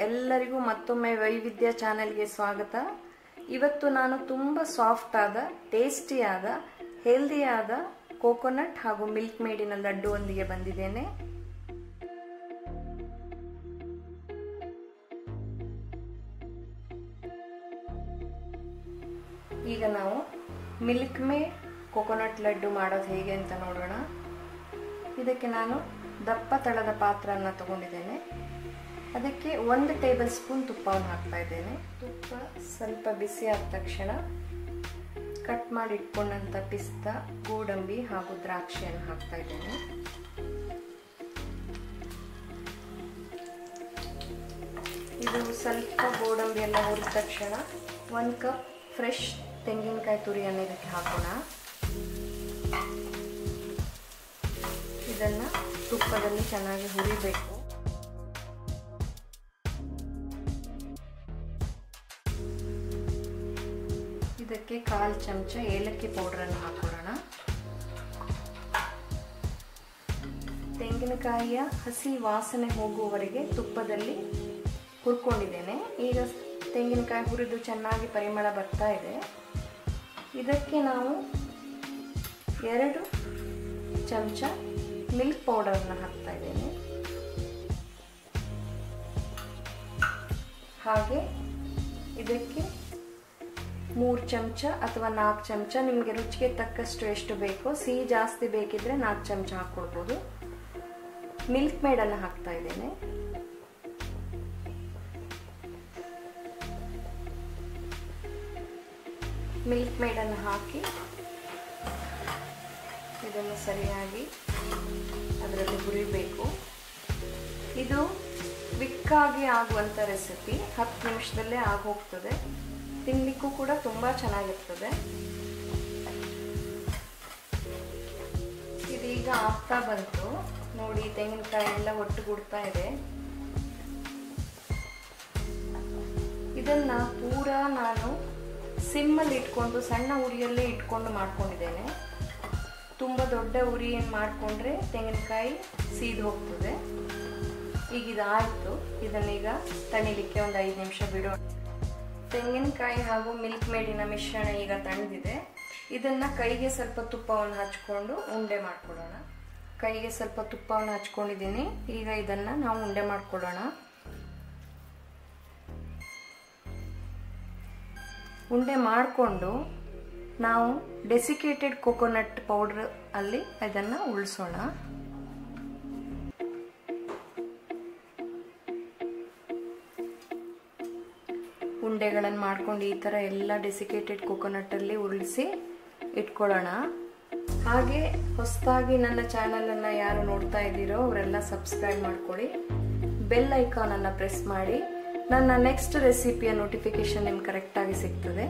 ಎಲ್ಲರಿಗೂ ಮತ್ತೊಮ್ಮೆ ವೈವಿಧ್ಯ ಚಾನೆಲ್ಗೆ ಸ್ವಾಗತ. ಇವತ್ತು ನಾನು ತುಂಬ ಸಾಫ್ಟ್ ಆದ ಟೇಸ್ಟಿಯಾದ ಹೆಲ್ದಿಯಾದ ಕೋಕೋನಟ್ ಹಾಗೂ ಮಿಲ್ಕ್ ಮೇಡಿನ ಲಡ್ಡು ಒಂದಿಗೆ ಬಂದಿದ್ದೇನೆ. ಈಗ ನಾವು ಮಿಲ್ಕ್ ಮೇಡ್ ಕೋಕೋನಟ್ ಲಡ್ಡು ಮಾಡೋದು ಹೇಗೆ ಅಂತ ನೋಡೋಣ. ಇದಕ್ಕೆ ನಾನು ದಪ್ಪ ತಳದ ಪಾತ್ರನ ತಗೊಂಡಿದ್ದೇನೆ. ಅದಕ್ಕೆ ಒಂದು ಟೇಬಲ್ ಸ್ಪೂನ್ ತುಪ್ಪವನ್ನು ಹಾಕ್ತಾ ಇದ್ದೇನೆ. ತುಪ್ಪ ಸ್ವಲ್ಪ ಬಿಸಿ ಆದ ತಕ್ಷಣ ಕಟ್ ಮಾಡಿ ಇಟ್ಕೊಂಡಂಥ ಪಿಸ್ತಾ, ಗೋಡಂಬಿ ಹಾಗೂ ದ್ರಾಕ್ಷಿಯನ್ನು ಹಾಕ್ತಾ ಇದ್ದೇನೆ. ಇದು ಸ್ವಲ್ಪ ಗೋಡಂಬಿ ಎಲ್ಲ ಹುರಿದ ತಕ್ಷಣ ಒಂದು ಕಪ್ ಫ್ರೆಶ್ ತೆಂಗಿನಕಾಯಿ ತುರಿಯನ್ನು ಇದಕ್ಕೆ ಹಾಕೋಣ. ಇದನ್ನು ತುಪ್ಪದಲ್ಲಿ ಚೆನ್ನಾಗಿ ಹುರಿಬೇಕು. ಇದಕ್ಕೆ ಕಾಲು ಚಮಚ ಏಲಕ್ಕಿ ಪೌಡ್ರನ್ನು ಹಾಕೊಳ್ಳೋಣ ತೆಂಗಿನಕಾಯಿಯ ಹಸಿ ವಾಸನೆ ಹೋಗುವವರೆಗೆ ತುಪ್ಪದಲ್ಲಿ ಹುರ್ಕೊಂಡಿದ್ದೇನೆ. ಈಗ ತೆಂಗಿನಕಾಯಿ ಹುರಿದು ಚೆನ್ನಾಗಿ ಪರಿಮಳ ಬರ್ತಾ ಇದೆ. ಇದಕ್ಕೆ ನಾವು ಎರಡು ಚಮಚ ಮಿಲ್ಕ್ ಪೌಡರನ್ನು ಹಾಕ್ತಾ ಇದ್ದೇನೆ. ಹಾಗೆ ಇದಕ್ಕೆ ಮೂರು ಚಮಚ ಅಥವಾ ನಾಲ್ಕು ಚಮಚ ನಿಮಗೆ ರುಚಿಗೆ ತಕ್ಕಷ್ಟು ಎಷ್ಟು ಬೇಕೋ ಸಿಹಿ ಜಾಸ್ತಿ ಬೇಕಿದ್ರೆ ನಾಲ್ಕು ಚಮಚ ಹಾಕ್ಕೊಳ್ಬೋದು ಮಿಲ್ಕ್ ಮೇಡನ್ನು ಹಾಕ್ತಾ ಇದ್ದೇನೆ. ಮಿಲ್ಕ್ ಮೇಡನ್ನು ಹಾಕಿ ಇದನ್ನು ಸರಿಯಾಗಿ ಅದರಲ್ಲಿ ಹುರಿಬೇಕು. ಇದು ಕ್ವಿಕ್ಕಾಗಿ ಆಗುವಂಥ ರೆಸಿಪಿ ಹತ್ತು ನಿಮಿಷದಲ್ಲೇ ಆಗೋಗ್ತದೆ. ತಿನ್ನಲಿಕ್ಕೂ ಕೂಡ ತುಂಬ ಚೆನ್ನಾಗಿರ್ತದೆ. ಇದೀಗ ಆಗ್ತಾ ಬಂತು. ನೋಡಿ, ತೆಂಗಿನಕಾಯಿ ಎಲ್ಲ ಒಟ್ಟುಗೂಡ್ತಾ ಇದೆ. ಇದನ್ನ ಪೂರ ನಾನು ಸಿಮ್ಮಲ್ಲಿ ಇಟ್ಕೊಂಡು, ಸಣ್ಣ ಉರಿಯಲ್ಲೇ ಇಟ್ಕೊಂಡು ಮಾಡ್ಕೊಂಡಿದ್ದೇನೆ. ತುಂಬ ದೊಡ್ಡ ಉರಿ ಏನು ಮಾಡಿಕೊಂಡ್ರೆ ತೆಂಗಿನಕಾಯಿ ಸೀದು ಹೋಗ್ತದೆ. ಈಗ ಇದಾಯಿತು. ಇದನ್ನೀಗ ತಣಿಲಿಕ್ಕೆ ಒಂದು ಐದು ನಿಮಿಷ ಬಿಡೋಣ. ತೆಂಗಿನಕಾಯಿ ಹಾಗೂ ಮಿಲ್ಕ್ ಮೇಡಿನ ಮಿಶ್ರಣ ಈಗ ತಣಿದಿದೆ ಇದನ್ನು ಕೈಗೆ ಸ್ವಲ್ಪ ತುಪ್ಪವನ್ನು ಹಚ್ಕೊಂಡು ಉಂಡೆ ಮಾಡಿಕೊಡೋಣ. ಕೈಗೆ ಸ್ವಲ್ಪ ತುಪ್ಪವನ್ನು ಹಚ್ಕೊಂಡಿದ್ದೀನಿ. ಈಗ ಇದನ್ನು ನಾವು ಉಂಡೆ ಮಾಡ್ಕೊಳ್ಳೋಣ ಉಂಡೆ ಮಾಡಿಕೊಂಡು ನಾವು ಡೆಸಿಕೇಟೆಡ್ ಕೊಕೊನಟ್ ಪೌಡರ್ ಅಲ್ಲಿ ಇದನ್ನು ಉಳಿಸೋಣ. ಉಂಡೆಗಳನ್ನು ಮಾಡ್ಕೊಂಡು ಈ ಥರ ಎಲ್ಲ ಡೆಸಿಕೇಟೆಡ್ ಕೋಕೋನಟ್ಟಲ್ಲಿ ಉರುಳಿಸಿ ಇಟ್ಕೊಳ್ಳೋಣ. ಹಾಗೆ ಹೊಸದಾಗಿ ನನ್ನ ಚಾನಲನ್ನು ಯಾರು ನೋಡ್ತಾ ಇದ್ದೀರೋ ಅವರೆಲ್ಲ ಸಬ್ಸ್ಕ್ರೈಬ್ ಮಾಡ್ಕೊಳ್ಳಿ. ಬೆಲ್ ಐಕಾನನ್ನು ಪ್ರೆಸ್ ಮಾಡಿ. ನನ್ನ ನೆಕ್ಸ್ಟ್ ರೆಸಿಪಿಯ ನೋಟಿಫಿಕೇಶನ್ ನಿಮ್ಗೆ ಕರೆಕ್ಟಾಗಿ ಸಿಗ್ತದೆ.